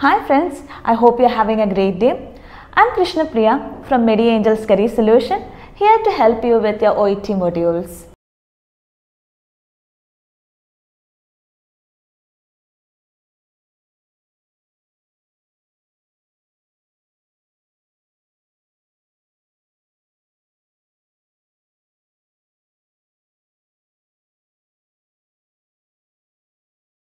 Hi friends, I hope you're having a great day. I'm Krishna Priya from Medi Angels Career Solution here to help you with your OET modules.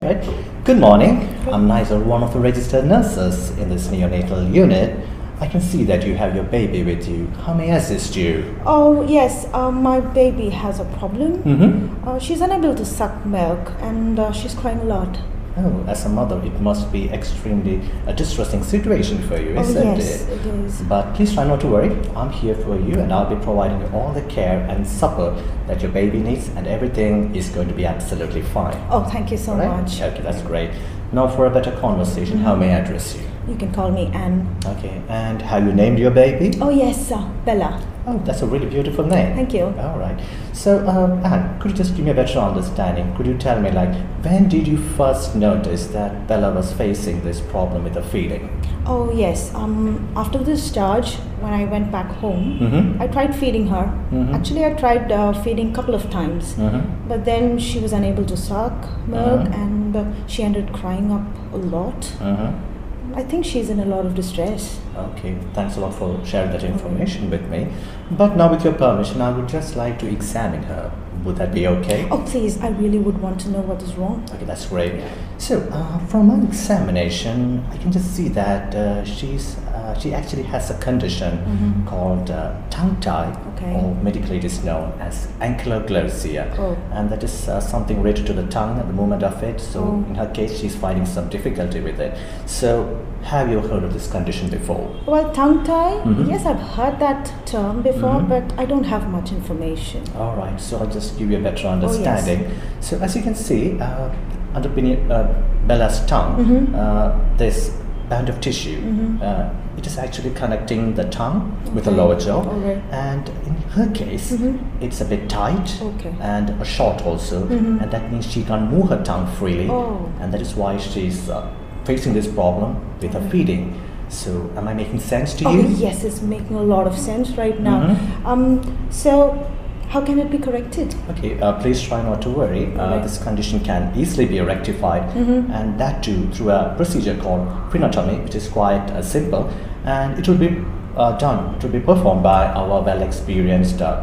Right. Good morning. I'm Nigel, one of the registered nurses in this neonatal unit. I can see that you have your baby with you. How may I assist you? Oh, yes, uh, my baby has a problem. Mm-hmm. Uh, she's unable to suck milk and uh, she's crying a lot. Oh, as a mother, it must be extremely a distressing situation for you, Oh, isn't yes, it? it is. But please try not to worry. I'm here for you and I'll be providing you all the care and support that your baby needs and everything is going to be absolutely fine. Oh, thank you so Alright? much. Okay, that's great. Now for a better conversation, how may I address you? You can call me Anne. Okay, and have you named your baby? Oh, yes, uh, Bella. Oh, that's a really beautiful name. Thank you. All right. So, um, Anne, could you just give me a better understanding? Could you tell me, like, when did you first notice that Bella was facing this problem with the feeding? Oh, yes, um, after the discharge, when I went back home, Mm-hmm. I tried feeding her. Mhm. Actually, I tried uh, feeding a couple of times. Mm-hmm. But then she was unable to suck milk Mhm. and uh, she ended crying up a lot. I think she's in a lot of distress. Okay, thanks a lot for sharing that information with me. But now, with your permission, I would just like to examine her. Would that be okay? Oh, please, I really would want to know what is wrong. Okay, that's great. So, uh, from my examination, I can just see that uh, she's uh, she actually has a condition Mhm. called uh, tongue tie, Okay. or medically it is known as ankyloglossia, Oh. and that is uh, something related to the tongue at the moment of it. So, Oh. in her case, she's finding some difficulty with it. So, have you heard of this condition before? Well, tongue tie, Mhm. yes, I've heard that term before, Mhm. but I don't have much information. All right, so I'll just give you a better Oh, yes. understanding. So, as you can see, uh, under Beni- uh, Bella's tongue, Mhm. uh, this band of tissue, Mhm. uh, it is actually connecting the tongue with the lower jaw. Right. And in her case, Mhm. it's a bit tight Okay. and a short also, Mhm. and that means she can't move her tongue freely, Oh. and that is why she's uh, facing this problem with her feeding. So, am I making sense to oh, you? yes, it's making a lot of sense right now. Mhm. Um, so, how can it be corrected? Okay, uh, please try not to worry. Uh, this condition can easily be rectified, Mhm. and that too through a procedure called frenotomy, which is quite uh, simple, and it will be uh, done. It will be performed by our well-experienced uh,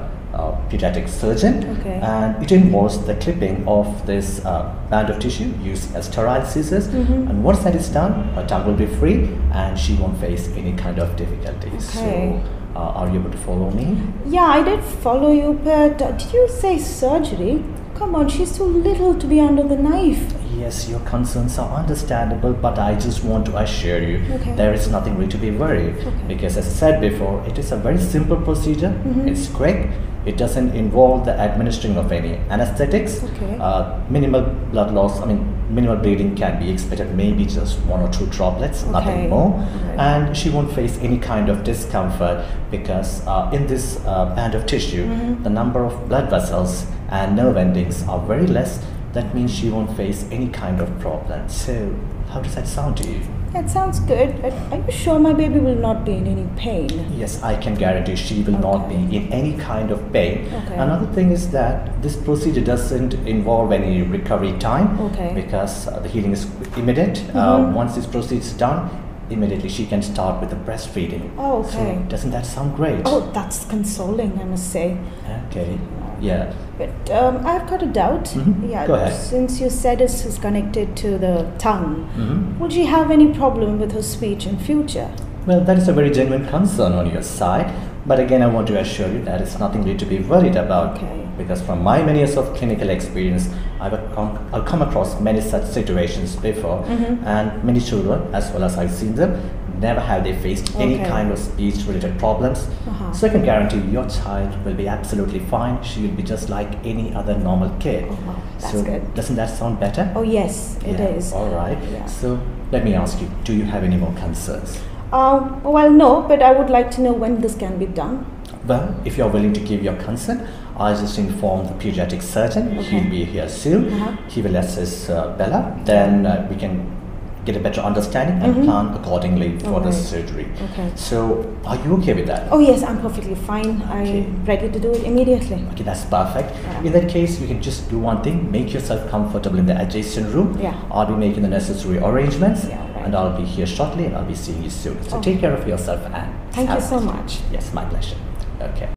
pediatric surgeon, Okay. and it involves the clipping of this uh, band of tissue used as sterile scissors. Mhm. And once that is done, her tongue will be free, and she won't face any kind of difficulties. Okay. So, uh, are you able to follow me? Yeah, I did follow you, but uh, did you say surgery? Come on, she's too little to be under the knife. Yes, your concerns are understandable, but I just want to assure you Okay. there is nothing really to be worried Okay. because, as I said before, it is a very simple procedure. Mhm. It's quick. It doesn't involve the administering of any anesthetics. Okay. Uh, minimal blood loss. I mean, minimal bleeding can be expected. Maybe just one or two droplets, Okay. nothing more. Okay. And she won't face any kind of discomfort because uh, in this uh, band of tissue, Mhm. the number of blood vessels and nerve endings are very less. That means she won't face any kind of problem. So, how does that sound to you? That sounds good, but are you sure my baby will not be in any pain? Yes, I can guarantee she will not be in any kind of pain. Okay. Another thing is that this procedure doesn't involve any recovery time Okay. because uh, the healing is immediate. Uh, Mhm. once this procedure is done, immediately she can start with the breastfeeding. Oh, So, okay. doesn't that sound great? Oh, that's consoling, I must say. Okay. Yeah. But um, I've got a doubt. Mhm. Yeah, Go ahead. since you said this is connected to the tongue, Mhm. will she have any problem with her speech in future? Well, that is a very genuine concern on your side. But again, I want to assure you that it's nothing really to be worried about. Okay. Because from my many years of clinical experience, I've come, I've come across many such situations before, Mhm. and many children, as well as I've seen them, never have they faced any kind of speech-related problems. Uh-huh. So I can guarantee your child will be absolutely fine. She will be just like any other normal kid. Wow. That's so good. doesn't that sound better? Oh, yes, it is. Yeah, All right. Yeah. So let me ask you, do you have any more concerns? Um, well, no, but I would like to know when this can be done. Well, if you're willing to give your consent, I'll just inform the pediatric surgeon. Okay. He'll be here soon. Uh-huh. He will assess uh, Bella. Then uh, we can get a better understanding and Mhm. plan accordingly for the surgery. Okay. So, are you okay with that? Oh yes, I'm perfectly fine. Okay. I'm ready to do it immediately. Okay, that's perfect. Yeah. In that case, you can just do one thing make yourself comfortable in the adjacent room. Yeah. I'll be making the necessary arrangements Yeah, right. and I'll be here shortly and I'll be seeing you soon. So, Oh. take care of yourself and Thank you so much. Yes, my pleasure. Okay.